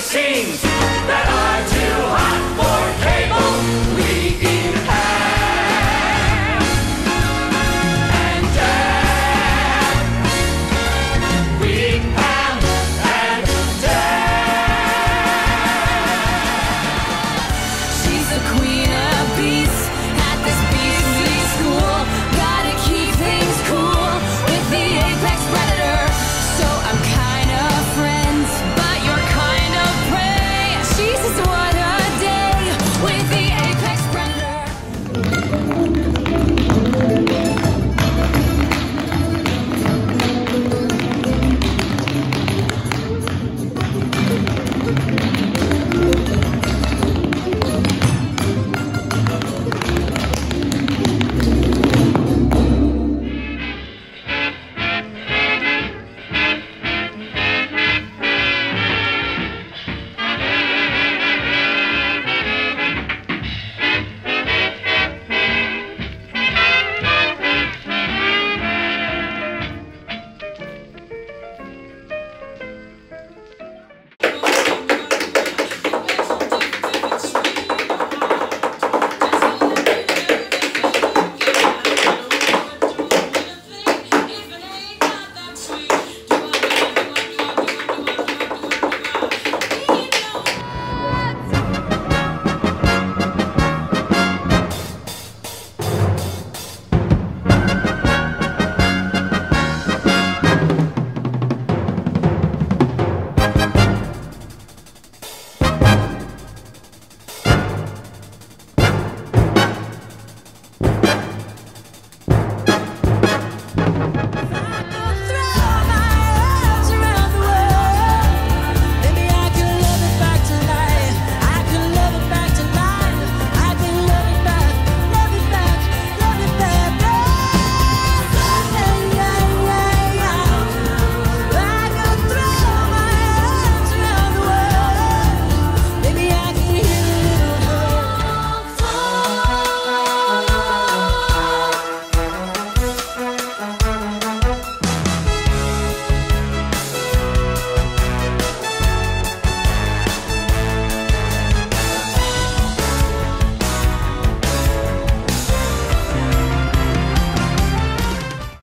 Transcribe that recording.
seems that are too hot.